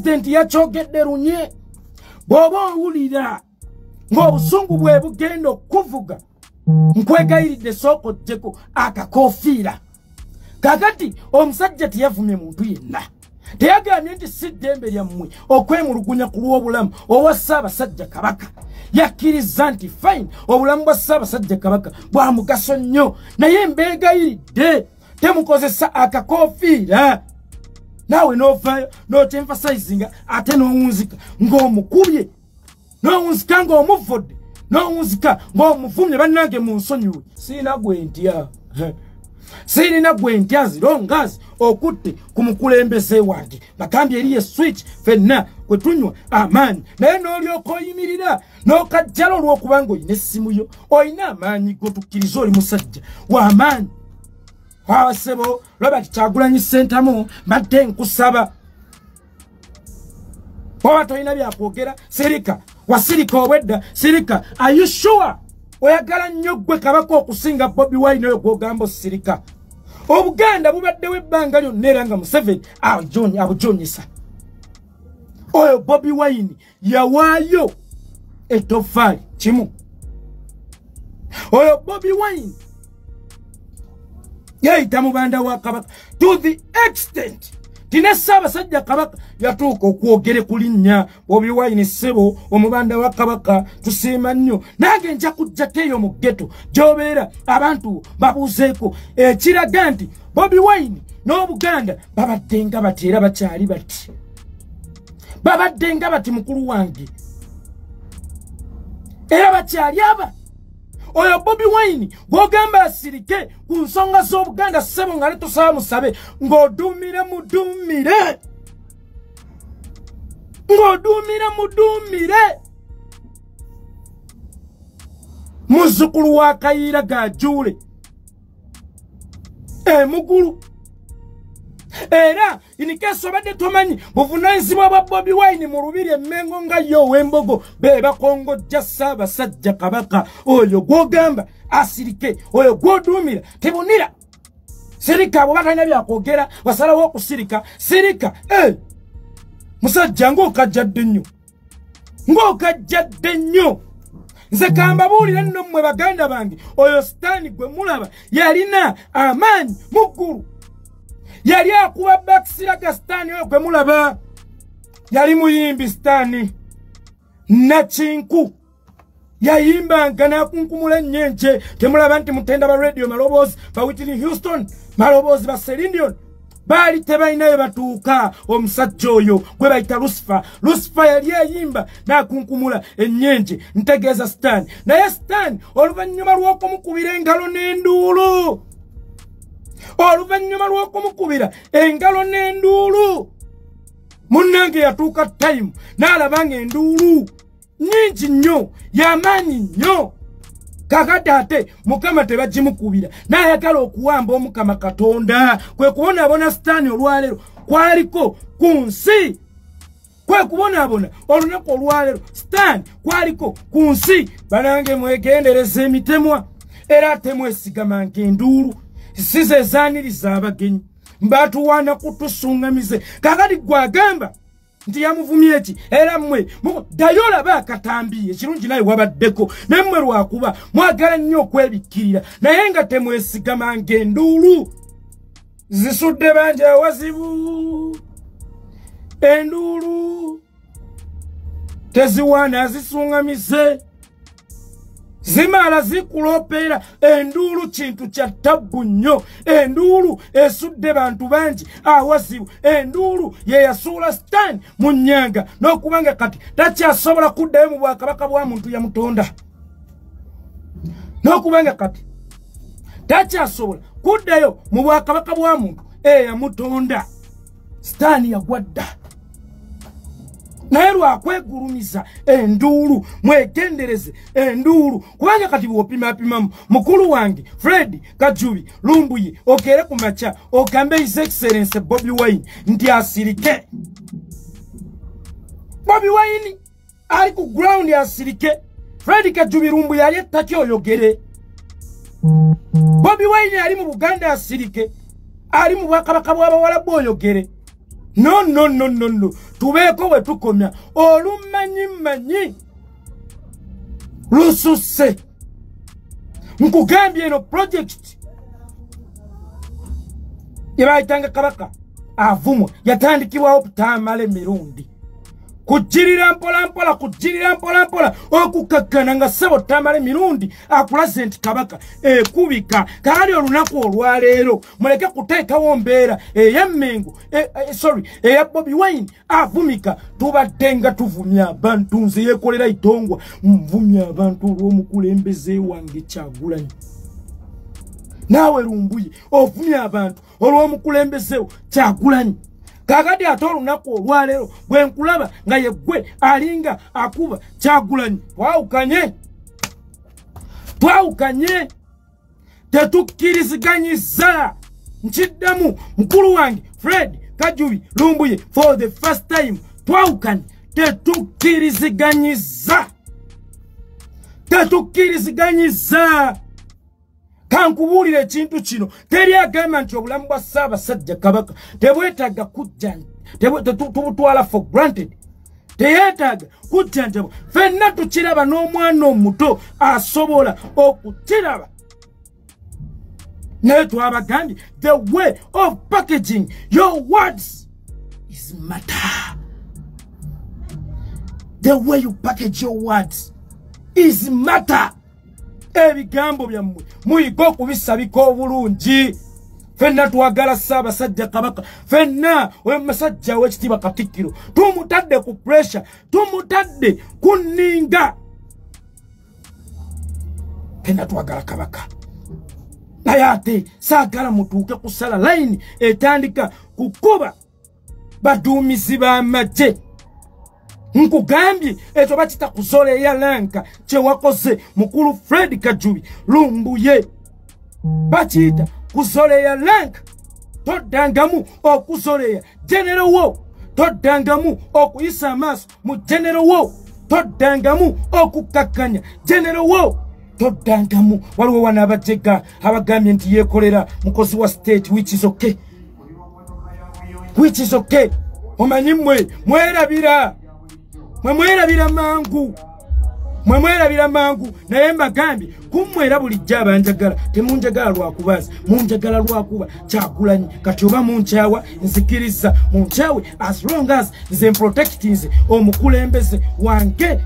pulezidenti yakyogedde lunye bw'oba owulira ng'obusungu bwe bugenda okuvuga nkwegayiridde sooka ojjeko akakoofiira. Kakati omusajja teyavumye muntu yenna. Teyagambye nti si ddembe lyammwe okwemulugunya ku lw'obulamu owa ssaabasajja kabaka. Yakkiriza nti fine obulamu bwa ssaabasajja kabaka bwa mugaso nnyo naye mbeegayiridde temukozesa akakoofiira. Naawe n'ovaayo n'otemfasayizinga ate n'owunzika ng'omukubye n'owunzika ng'omuvvodde n'owunzika ng'omuvumye bannange mu nsonyiwe siina gwe ntya? Siirina gwe ntya zirongazi okutte ku mukulembeze wange. Bagambye eriye switch fenna kwe tunywa amaanyi. Naye n'olyoka oyimirira n'okajjala olw'okubanga olina essimu yo. Olina amaanyi gotukkiriza oli musajja. W'amaanyi kwabasebo robert kyagulanyi sentamu mbadde nkusaba. Oba tolina byakwogera sirika wasirika obwedda sirika ayushuwa oyagala nnyo ggwe kabaka okusinga bobi wine oyo gwogamba osirika. Obuganda bubaddewo ebbanga lyonna era nga museveni abujonyesa oyo bobi wine yawaayo etofaali kimu. Oyo bobi wine yayita mubanda wa kabaka. To the extent tina ssaabasajja kabaka yatuuka okwogere ku linnya bobi wine ssebo omubanda wa kabaka tusiima nnyo. Nange nja kujjako eyo mu ggeto gy'obeera abantu babuuzeeko. Ekiraga nti bobi wine n'obuganda babadde nga bati era bakyali bati. Babadde nga bati mukulu wange. Era bakyali aba oyo bobi wine gwogamba asirike ku nsonga z'obuganda ssebo nga netusaba musabe ng'oduumire muduumire. Ng'oduumire muduumire. Muzzukulu wa kayiira gajuule emugulu era inikeso obadde tomanyi buvunanyizibwa bwa bobi wine mu lubiri emmengo nga yo ow'embogo be bakongojja ssaabasajja kabaka oyo gw'ogamba asirike oyo gw'oduumira tebunira. Sirika bwe batalina byakwogera basalawo okusirika. Sirika e musajja ng'okajjadde nnyo ng'okajjadde nnyo. Nze kambabuulira nno mmwe baganda bange oyo sitaani gwe mulaba yalina amaanyi mu ggulu yali akuba bakisiraga sitaani oyo gwe mulaba. Yali muyimbi sitaani nakinku yayimbanga nakunkumula ennyenje. Temulaba nti mutenda ba radio maloboozi ba witini houston maloboozi ba selindion baali tebalinayo batuuka. Omusajja oyo gwe bayita lusifa lusifa yali eyimba nakunkumula ennyenje. Ntegeeza sitaani naye sitaani oluvannyuma lw'okumukubira engalo n'enduulu oluvannyuma lw'okumukubira engalo n'enduulu. Munnange yatuuka tayimu n'alaba nga enduulu nyingi nnyo y'amaanyi nnyo. Kakati ate mukama tebagimukubira n'ayagala okuwamba omukama katonda. Kwe kubonaabona sitaani olwaleero kwaliko ku nsi. Kwe kubonaabona olunaku olwaleero sitaani kwaliko ku nsi. Banange mwegendereza emitemwa era ate mwesigamanga enduulu si ze zaaniriza abagenyi mbatuwaana kutusuŋŋamize kakati gwagamba nti yamuvumye eki era mmwe ddayo olaba akatambi ekirungi naye wabaddeko. Naye mmwe lwakuba mwagala nnyo okwebikkirira. Naye nga temwesigamanga enduulu zisudde bangi awazibu enduulu teziwaana zisuŋŋamize zimala zikulopeera enduulu kintu kya ttabbu nnyo. Enduulu esudde bantu bangi awazibu enduulu yeyasuula sitaani mu nnyanga. N'okubanga kati takyasobola kuddayo mu bwakabaka bwa muntu yamutonda n'okubanga kati takyasobola kuddayo mu bwakabaka bwa muntu eyamutonda sitaani yagwadda naye lwakwegulumiza enduulu mwegendereze enduulu. Kubanga kati bwopimapimamu mukulu wange fred kajubi lumbuye okere ku maca ogambe his excellence bobi wine nti asirike. Bobi wine ali ku ground asirike. Fred kajubi lumbuye ali ettaki oyogere bobi wine ali mu buganda asirike. Ali mu bwakabaka bw'abawalabu oyogere no no no no no tubeeko bwe tukomya. Olumanyi manyi lususse. Nkugambye eno projekiti yebayitanga kabaka avumwa. Yatandikibwawo kutamala emirundi kujirira mpolampola kujirira mpolampola okukakkana nga ssebo tamala emirundi akulaze nti kabaka ekubika. Kaali olunaku olwaleero. Muleke kuteekawo mbeera eyammengo e, e, sorry eya bobi wine. Avumika tubadde nga tuvumya abantu. Nze yeekolera itongwa. Nvumya abantu olw'omukulembeze wange kyagulanyi. Naawe lumbuye ovumya abantu olw'omukulembezewo kyagulanyi kakati ate olunaku olwaleero bwe nkulaba nga yeggwe alinga akuba kyagulanyi. Twawukanye? Twawukanye? Tetukkiriziganyiza nkiddamu mukulu wange fred kajubi lumbuye for the first time. Twawukanye. Tetukkiriziganyiza tetukkiriziganyiza kankubuulira ekintu kino. Teri agamba nti obulamu bwa ssaabasajja kabaka tebwetaaga kujja tubutwala for granted. Teyeetaaga kujjanjabwa ffenna tukiraba n'omwana omuto asobola okukiraba. Naye twabagambye the way of packaging your words is matter. The way you package your words is matter ebigambo byammwe muyiga okubisabika obulungi. Fenna twagala ssaabasajja kabaka fenna omusajja w'ekitiibwa katikkiro tumutadde ku puresure tumutadde ku nninga. Fenna twagala kabaka. Naye ate saagala mutuuke kusala layini etandika kukuba baduumizi b'amagye nkugambye ekyo bakita kuzoleya lanka kyewakoze mukulu fred kajubi lumbuye. Bakiyita kuzoleya lanka toddangamu okuzoleya genero wo toddangamu okuyisa amaaso mu genero wo toddangamu okukakkanya genero wo toddangamu. Waliwo wana abajega abagambye nti yeekolera mukozi wa state which is okay which is okay omanyi mmwe mwerabira mwe mwerabira mangu. Mwe mwerabira mangu. Naye mbagambye kummwera bulijjo abanjagala temunjagala lwakubaza munjagala lwakuba kyagulanyi kati oba munkyawa nzikiriza munkyawe as long as nze mprotecti nze omukulembeze wange